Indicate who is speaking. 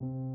Speaker 1: you